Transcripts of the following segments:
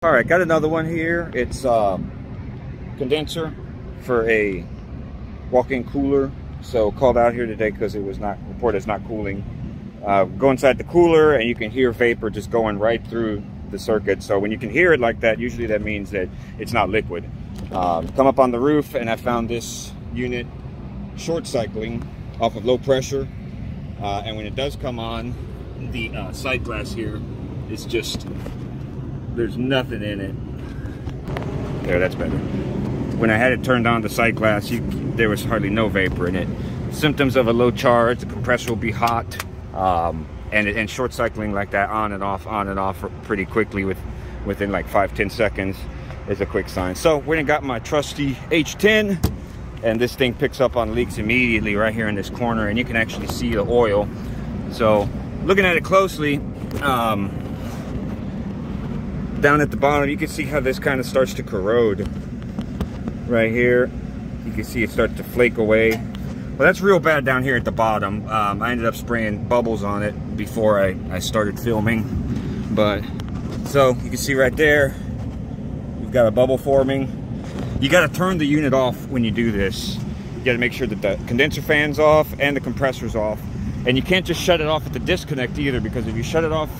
All right, got another one here. It's um, condenser for a walk-in cooler. So called out here today because it was not reported as not cooling. Uh, go inside the cooler and you can hear vapor just going right through the circuit. So when you can hear it like that, usually that means that it's not liquid. Um, come up on the roof and I found this unit short cycling off of low pressure. Uh, and when it does come on, the uh, sight glass here is just, there's nothing in it. There, that's better. When I had it turned on the sight glass, you, there was hardly no vapor in it. Symptoms of a low charge, the compressor will be hot, um, and, and short cycling like that on and off, on and off pretty quickly with, within like five, 10 seconds is a quick sign. So went and got my trusty H10 and this thing picks up on leaks immediately right here in this corner and you can actually see the oil. So looking at it closely, um, down at the bottom, you can see how this kind of starts to corrode right here. You can see it start to flake away. Well, that's real bad down here at the bottom. Um, I ended up spraying bubbles on it before I, I started filming. But, so you can see right there, we've got a bubble forming. You gotta turn the unit off when you do this. You gotta make sure that the condenser fan's off and the compressor's off. And you can't just shut it off at the disconnect either because if you shut it off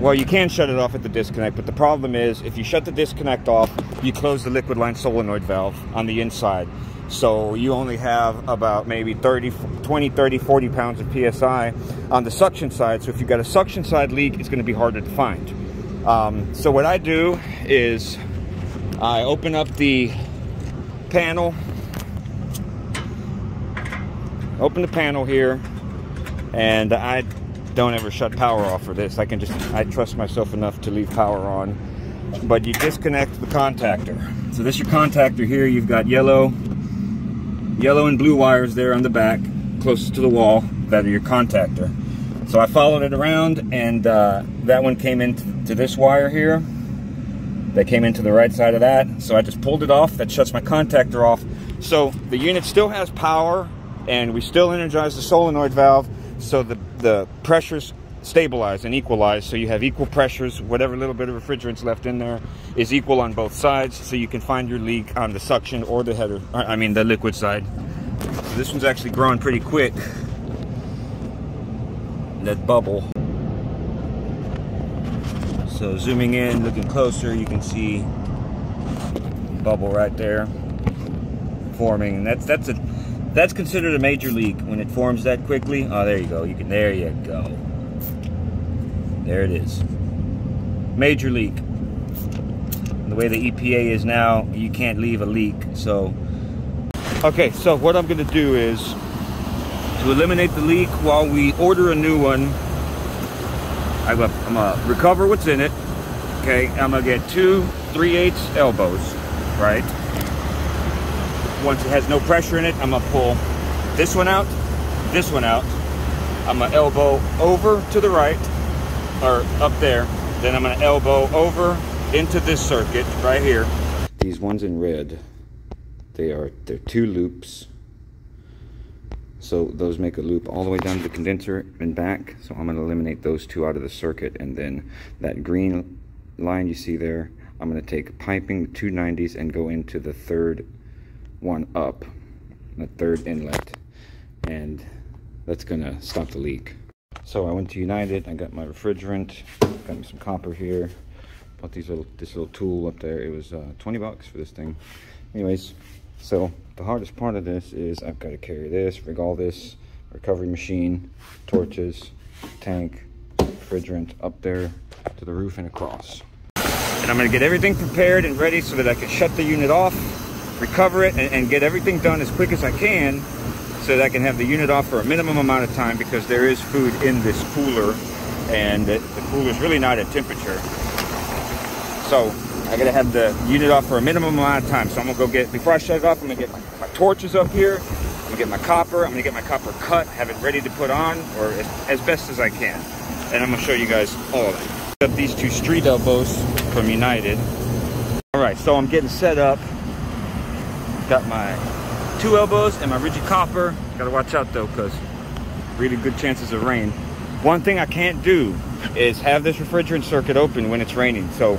well, you can shut it off at the disconnect, but the problem is if you shut the disconnect off, you close the liquid line solenoid valve on the inside. So you only have about maybe 30, 20, 30, 40 pounds of PSI on the suction side. So if you've got a suction side leak, it's gonna be harder to find. Um, so what I do is I open up the panel, open the panel here, and I don't ever shut power off for this. I can just, I trust myself enough to leave power on. But you disconnect the contactor. So this your contactor here. You've got yellow, yellow and blue wires there on the back, closest to the wall, that are your contactor. So I followed it around and uh, that one came into this wire here. That came into the right side of that. So I just pulled it off. That shuts my contactor off. So the unit still has power and we still energize the solenoid valve so the, the pressures stabilize and equalize so you have equal pressures whatever little bit of refrigerants left in there is equal on both sides so you can find your leak on the suction or the header uh, i mean the liquid side. So this one's actually growing pretty quick. That bubble. So zooming in looking closer you can see bubble right there forming. And that's that's a that's considered a major leak when it forms that quickly. Oh, there you go. You can. There you go. There it is. Major leak. The way the EPA is now, you can't leave a leak. So, okay. So what I'm going to do is to eliminate the leak while we order a new one. I'm gonna recover what's in it. Okay. I'm gonna get two 3 8 elbows, right? Once it has no pressure in it, I'm gonna pull this one out, this one out. I'm gonna elbow over to the right, or up there. Then I'm gonna elbow over into this circuit right here. These ones in red, they are, they're two loops. So those make a loop all the way down to the condenser and back. So I'm gonna eliminate those two out of the circuit. And then that green line you see there, I'm gonna take piping 290s and go into the third one up, the third inlet, and that's gonna stop the leak. So I went to United, I got my refrigerant, got me some copper here, bought these little this little tool up there. It was uh, 20 bucks for this thing. Anyways, so the hardest part of this is I've got to carry this, rig all this, recovery machine, torches, tank, refrigerant up there to the roof and across. And I'm gonna get everything prepared and ready so that I can shut the unit off recover it and, and, get everything done as quick as I can so that I can have the unit off for a minimum amount of time because there is food in this cooler and it, the cooler is really not at temperature. So I gotta have the unit off for a minimum amount of time. So I'm gonna go get, before I shut it off, I'm gonna get my, my torches up here. I'm gonna get my copper. I'm gonna get my copper cut, have it ready to put on or as, as best as I can. And I'm gonna show you guys all of it. Got these two street elbows from United. All right, so I'm getting set up Got my two elbows and my rigid copper. Gotta watch out though, cause really good chances of rain. One thing I can't do is have this refrigerant circuit open when it's raining. So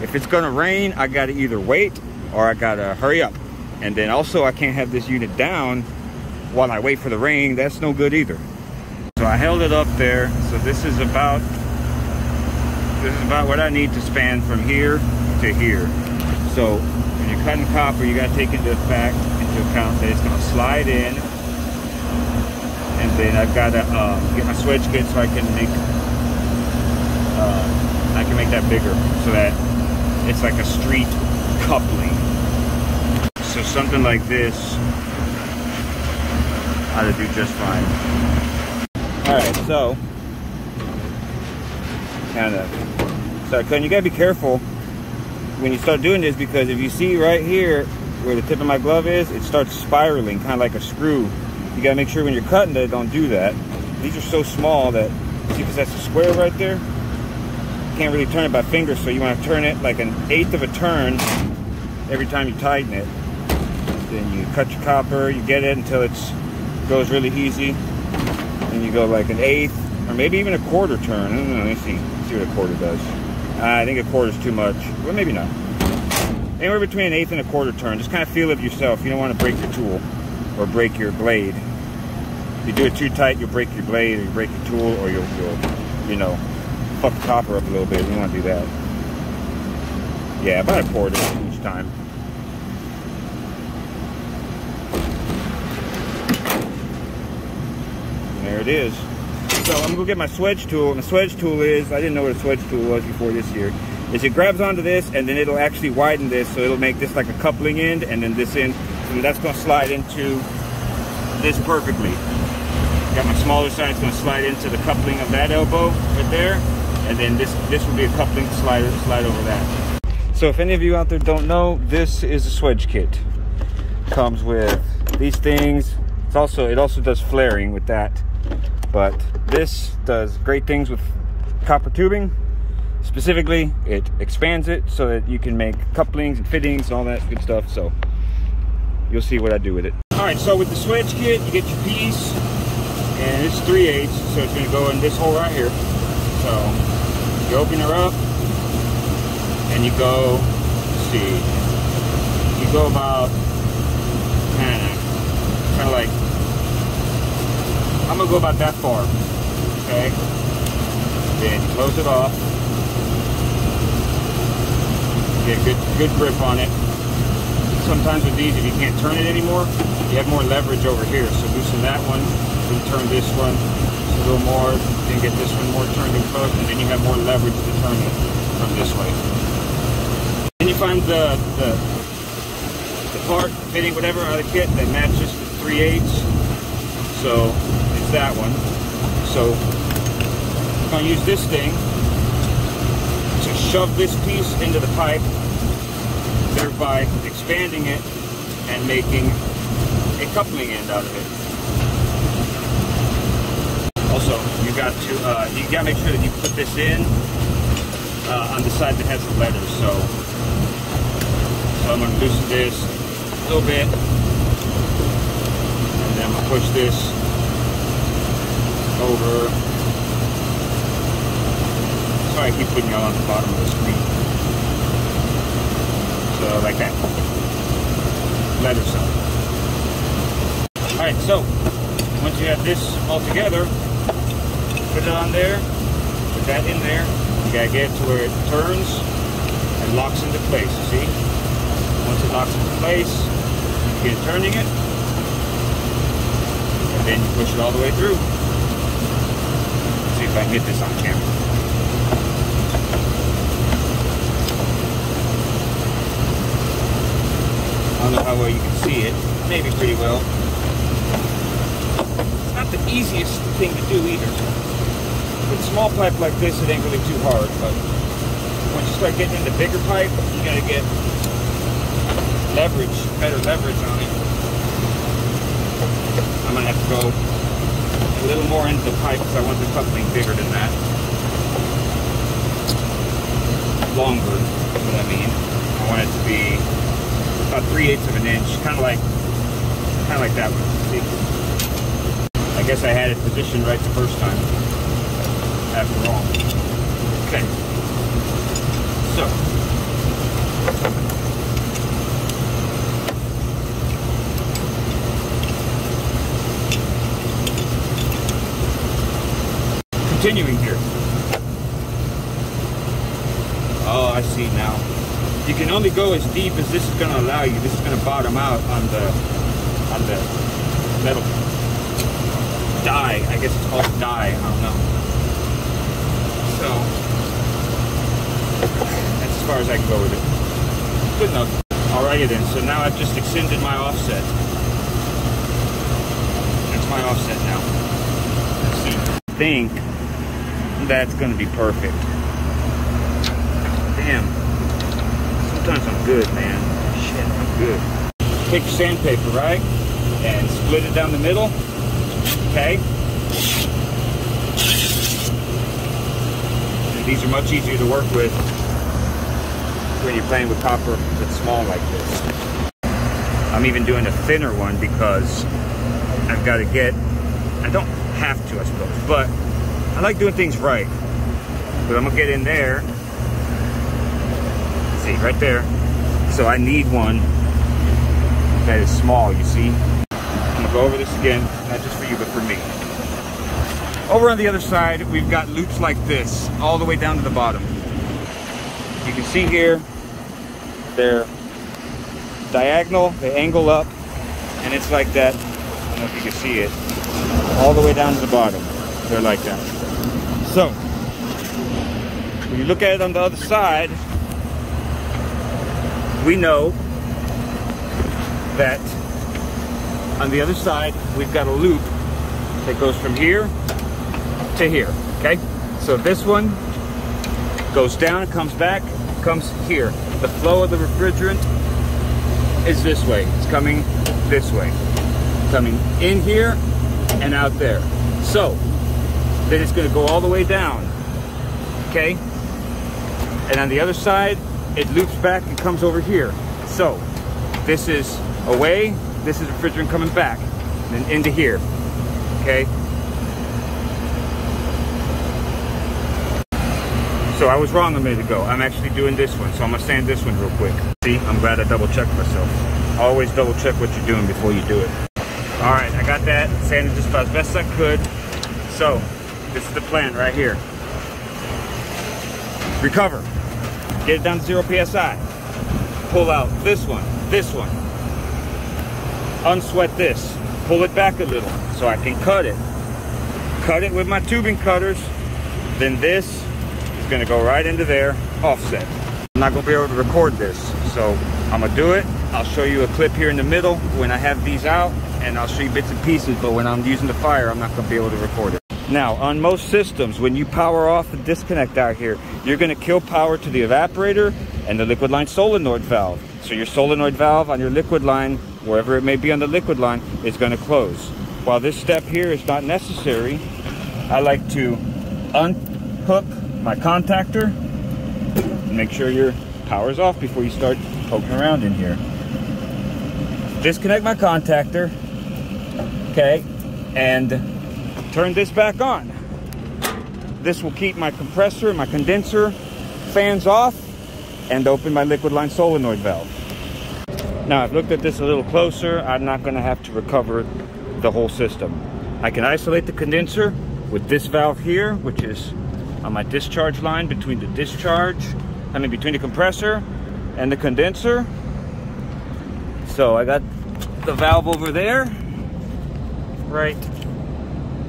if it's gonna rain, I gotta either wait or I gotta hurry up. And then also I can't have this unit down while I wait for the rain. That's no good either. So I held it up there. So this is about, this is about what I need to span from here to here. So cutting copper, you gotta take into fact, into account that it's gonna slide in and then I've got to um, get my swedge kit so I can make uh, I can make that bigger so that it's like a street coupling. So something like this ought to do just fine. All right, so kind of cutting. You gotta be careful when you start doing this because if you see right here where the tip of my glove is, it starts spiraling, kind of like a screw you gotta make sure when you're cutting that, don't do that. These are so small that, see because that's a square right there? You can't really turn it by finger, so you wanna turn it like an eighth of a turn every time you tighten it. Then you cut your copper, you get it until it goes really easy. And you go like an eighth, or maybe even a quarter turn. I don't know, let me see, see what a quarter does. Uh, I think a quarter is too much. Well, maybe not. Anywhere between an eighth and a quarter turn. Just kind of feel it yourself. You don't want to break your tool or break your blade. If you do it too tight, you'll break your blade or you break your tool or you'll, you'll you know, fuck the copper up a little bit. You don't want to do that. Yeah, about a quarter each time. there it is. So I'm gonna go get my swedge tool. And My swedge tool is, I didn't know what a swedge tool was before this year, is it grabs onto this and then it'll actually widen this so it'll make this like a coupling end and then this end and that's going to slide into this perfectly. Got my smaller side, it's to slide into the coupling of that elbow right there, and then this this will be a coupling slider, slide over that. So if any of you out there don't know, this is a swedge kit. Comes with these things. It's also it also does flaring with that, but this does great things with copper tubing. Specifically, it expands it so that you can make couplings and fittings and all that good stuff. So you'll see what I do with it. All right, so with the swedge kit, you get your piece, and it's 3 eighths, so it's gonna go in this hole right here. So you open her up, and you go, see, you go about, kind of like, I'm gonna go about that far, okay? Then close it off, get good, good grip on it, sometimes with these, if you can't turn it anymore, you have more leverage over here. So loosen that one, then turn this one a little more, then get this one more turned and closed, and then you have more leverage to turn it from this way. Then you find the, the, the part, fitting, whatever, out of the kit that matches the 3 eighths. So it's that one. So I'm to use this thing to shove this piece into the pipe thereby expanding it and making a coupling end out of it. Also, you got to uh, you got to make sure that you put this in uh, on the side that has the letters. So, so I'm to loosen this a little bit, and then I'm to push this over. Sorry, I keep putting y'all on the bottom of the screen. So like that. Leather side. Alright, so once you have this all together, put it on there, put that in there. You gotta get it to where it turns and locks into place, see? Once it locks into place, you begin turning it, and then you push it all the way through. If I can get this on camera. I don't know how well you can see it. Maybe pretty well. It's not the easiest thing to do either. With small pipe like this, it ain't really too hard, but once you start getting into bigger pipe, you gotta get leverage, better leverage on it. I'm gonna have to go a little more into the pipe because I want the coupling bigger than that. Longer, what I mean. I want it to be about three eighths of an inch, kind of like, kind of like that one. See? I guess I had it positioned right the first time, after all. Okay. So, continuing here. Oh, I see now. You can only go as deep as this is going to allow you. This is going to bottom out on the on the metal die. I guess it's called die. I don't know. So that's as far as I can go with it. Good enough. Alrighty then. So now I've just extended my offset. That's my offset now. Let's see. Think that's to be perfect. Damn. Sometimes I'm good, man. Shit, I'm good. Take your sandpaper, right? And split it down the middle. Okay? And these are much easier to work with when you're playing with copper that's small like this. I'm even doing a thinner one because I've got to get, I don't have to, I suppose, but I like doing things right. But I'm gonna get in there See, right there. So I need one that is small, you see? I'm gonna go over this again, not just for you, but for me. Over on the other side, we've got loops like this, all the way down to the bottom. You can see here, they're diagonal, they angle up, and it's like that. I don't know if you can see it. All the way down to the bottom, they're like that. So, when you look at it on the other side, we know that on the other side, we've got a loop that goes from here to here, okay? So this one goes down, comes back, comes here. The flow of the refrigerant is this way. It's coming this way. Coming in here and out there. So, then it's gonna go all the way down, okay? And on the other side, it loops back and comes over here. So this is away, this is refrigerant coming back, and then into here, okay? So I was wrong a minute ago. I'm actually doing this one, so I'm gonna sand this one real quick. See, I'm glad I double checked myself. Always double check what you're doing before you do it. All right, I got that sanded just about as best I could. So, this is the plan right here. Recover. Get it down to zero PSI. Pull out this one, this one. Unsweat this. Pull it back a little so I can cut it. Cut it with my tubing cutters. Then this is gonna go right into there, offset. I'm not gonna be able to record this, so I'm gonna do it. I'll show you a clip here in the middle when I have these out, and I'll show you bits and pieces, but when I'm using the fire, I'm not gonna be able to record it. Now, on most systems, when you power off the disconnect out here, you're gonna kill power to the evaporator and the liquid line solenoid valve. So your solenoid valve on your liquid line, wherever it may be on the liquid line, is gonna close. While this step here is not necessary, I like to unhook my contactor make sure your power's off before you start poking around in here. Disconnect my contactor, okay, and turn this back on. This will keep my compressor my condenser fans off and open my liquid line solenoid valve. Now I've looked at this a little closer. I'm not gonna have to recover the whole system. I can isolate the condenser with this valve here, which is on my discharge line between the discharge, I mean between the compressor and the condenser. So I got the valve over there, right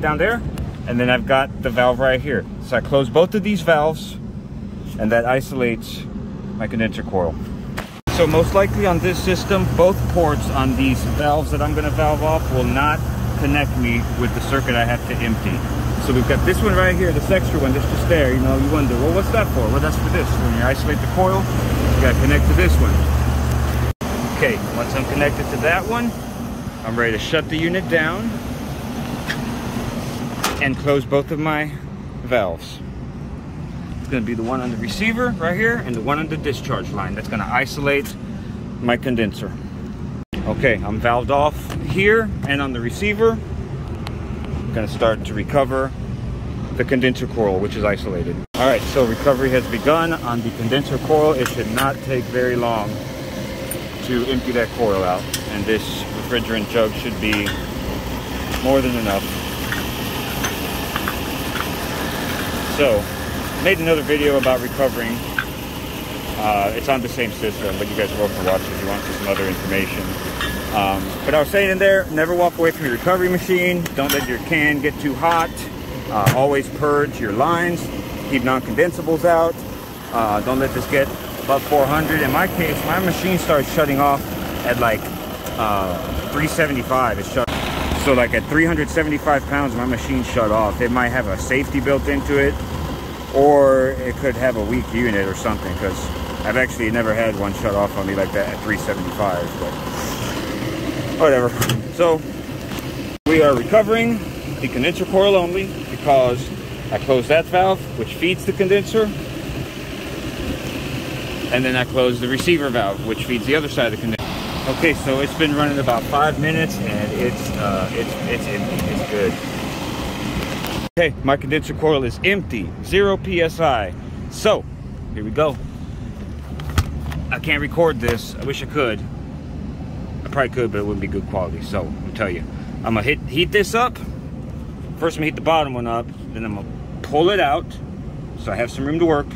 down there. And then I've got the valve right here. So I close both of these valves and that isolates my condenser coil. So most likely on this system, both ports on these valves that I'm gonna valve off will not connect me with the circuit I have to empty. So we've got this one right here, this extra one that's just there. You know, you wonder, well, what's that for? Well, that's for this. When you isolate the coil, you gotta connect to this one. Okay, once I'm connected to that one, I'm ready to shut the unit down and close both of my valves. It's gonna be the one on the receiver right here and the one on the discharge line. That's gonna isolate my condenser. Okay, I'm valved off here and on the receiver. I'm gonna start to recover the condenser coil, which is isolated. All right, so recovery has begun on the condenser coil. It should not take very long to empty that coil out. And this refrigerant jug should be more than enough So, made another video about recovering. Uh, it's on the same system, but you guys are welcome to watch if you want some other information. Um, but I was saying in there, never walk away from your recovery machine. Don't let your can get too hot. Uh, always purge your lines. Keep non-condensables out. Uh, don't let this get above 400. In my case, my machine starts shutting off at like uh, 375. It shut. So like at 375 pounds, my machine shut off. It might have a safety built into it, or it could have a weak unit or something. Because I've actually never had one shut off on me like that at 375. But whatever. So we are recovering the condenser coil only because I closed that valve, which feeds the condenser. And then I closed the receiver valve, which feeds the other side of the condenser. Okay, so it's been running about five minutes and it's uh, it's it's empty. It's good. Okay, my condenser coil is empty, zero psi. So here we go. I can't record this. I wish I could. I probably could, but it wouldn't be good quality. So I'll tell you, I'm gonna hit heat this up. First, I'm gonna heat the bottom one up. Then I'm gonna pull it out, so I have some room to work.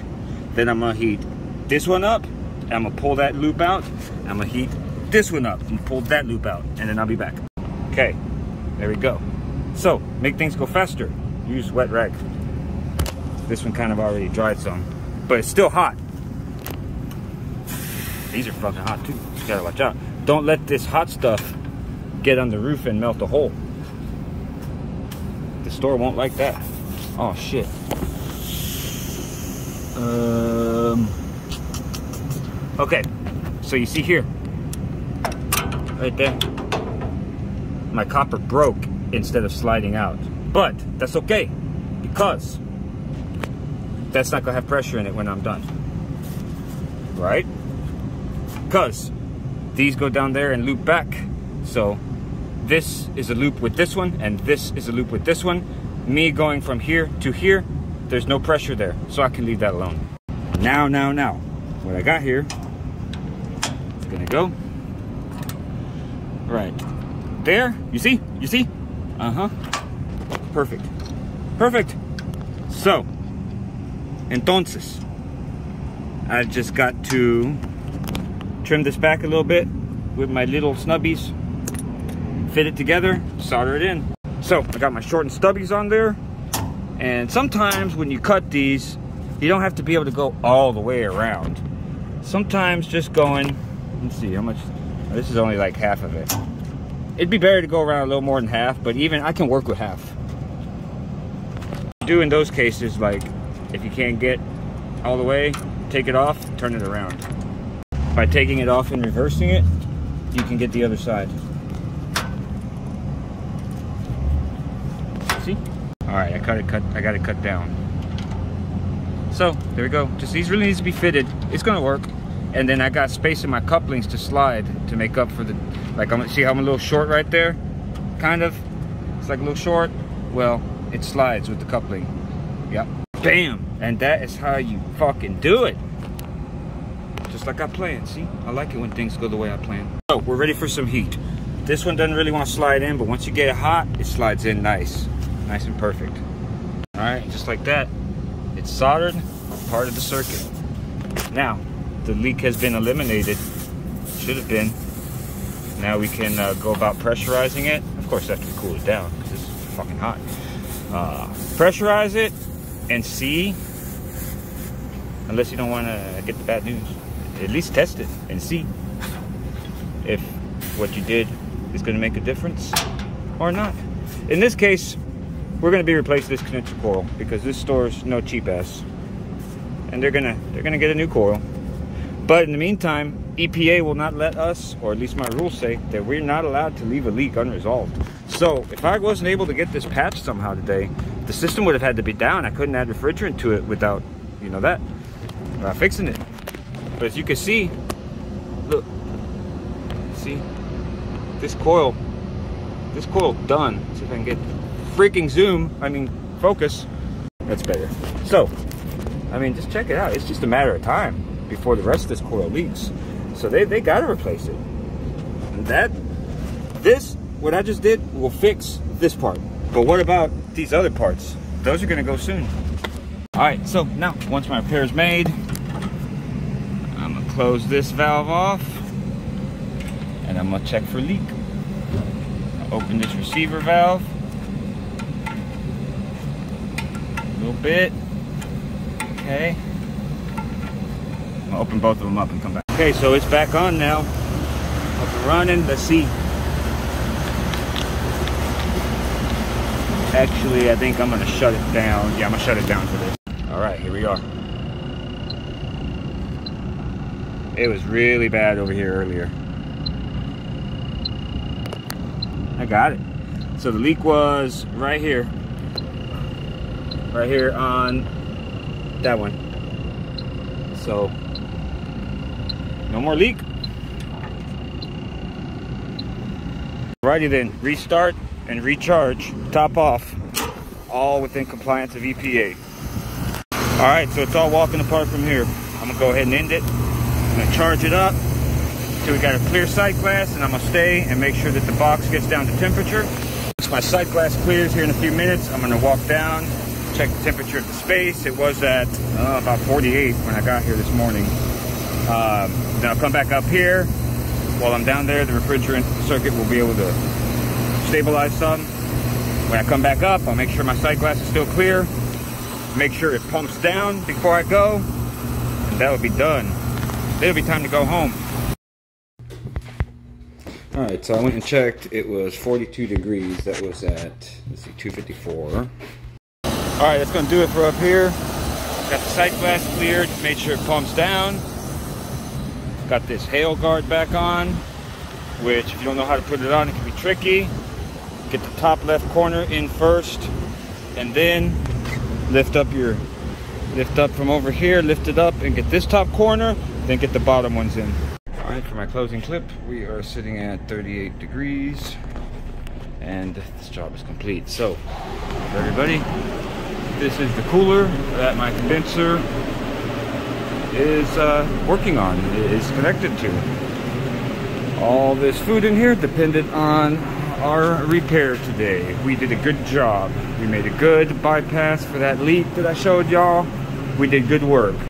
Then I'm gonna heat this one up. I'm gonna pull that loop out. I'm gonna heat this one up and pull that loop out, and then I'll be back. Okay, there we go. So make things go faster. Use wet rag. This one kind of already dried some, but it's still hot. These are fucking hot too. You gotta watch out. Don't let this hot stuff get on the roof and melt a hole. The store won't like that. Oh shit. Um. Okay, so you see here, right there, my copper broke instead of sliding out. But that's okay because that's not gonna have pressure in it when I'm done. Right? Because these go down there and loop back. So this is a loop with this one and this is a loop with this one. Me going from here to here, there's no pressure there. So I can leave that alone. Now, now, now, what I got here, it's gonna go right there. You see? You see? Uh-huh. Perfect. Perfect. So, entonces, I just got to trim this back a little bit with my little stubbies, fit it together, solder it in. So, I got my short and stubbies on there, and sometimes when you cut these, you don't have to be able to go all the way around. Sometimes just going, let's see how much, this is only like half of it. It'd be better to go around a little more than half, but even I can work with half. Do in those cases, like if you can't get all the way, take it off, turn it around. By taking it off and reversing it, you can get the other side. See? All right, I cut it cut I got it cut down. So there we go. Just these really needs to be fitted. It's gonna work. And then I got space in my couplings to slide to make up for the like I'm see how I'm a little short right there? Kind of. It's like a little short. Well, it slides with the coupling. Yep. Bam! And that is how you fucking do it. Just like I planned, see? I like it when things go the way I plan. So, we're ready for some heat. This one doesn't really want to slide in, but once you get it hot, it slides in nice. Nice and perfect. All right, just like that. It's soldered, part of the circuit. Now, the leak has been eliminated. Should have been. Now we can uh, go about pressurizing it. Of course, after we cool it down, because it's fucking hot. Uh, pressurize it and see, unless you don't want to get the bad news, at least test it and see if what you did is going to make a difference or not. In this case, we're going to be replacing this condenser coil because this store's no cheap ass, and they're gonna they're gonna get a new coil. But in the meantime, EPA will not let us, or at least my rules say, that we're not allowed to leave a leak unresolved. So if I wasn't able to get this patched somehow today, the system would have had to be down. I couldn't add refrigerant to it without, you know, that, without fixing it. But as you can see, look, see, this coil, this coil done. See if I can get freaking zoom, I mean, focus. That's better. So, I mean, just check it out. It's just a matter of time before the rest of this coil leaks. So they, they got to replace it. And that, this, what I just did, will fix this part. But what about these other parts? Those are going to go soon. All right, so now once my repair is made, I'm gonna close this valve off and I'm gonna check for leak. Open this receiver valve. A little bit. Okay. I'm open both of them up and come back. Okay, so it's back on now. And running. Let's see. Actually, I think I'm gonna shut it down. Yeah, I'm gonna shut it down for this. All right, here we are. It was really bad over here earlier. I got it. So the leak was right here. Right here on that one. So, no more leak. Alrighty then, restart and recharge, top off, all within compliance of EPA. All right, so it's all walking apart from here. I'm gonna go ahead and end it. I'm gonna charge it up until we got a clear sight glass and I'm gonna stay and make sure that the box gets down to temperature. Once my sight glass clears here in a few minutes, I'm gonna walk down, check the temperature of the space. It was at uh, about 48 when I got here this morning. Um, then I'll come back up here. While I'm down there, the refrigerant circuit will be able to stabilize some. When I come back up, I'll make sure my sight glass is still clear. Make sure it pumps down before I go. And that'll be done. It'll be time to go home. All right, so I went and checked. It was 42 degrees. That was at, let's see, 254. All right, that's gonna do it for up here. Got the sight glass cleared, made sure it pumps down. Got this hail guard back on, which if you don't know how to put it on, it can be tricky. Get the top left corner in first, and then lift up your, lift up from over here, lift it up and get this top corner, then get the bottom ones in. All right, for my closing clip, we are sitting at 38 degrees and this job is complete. So, everybody, this is the cooler that my condenser is uh, working on, is connected to. All this food in here depended on our repair today. We did a good job. We made a good bypass for that leak that I showed y'all. We did good work.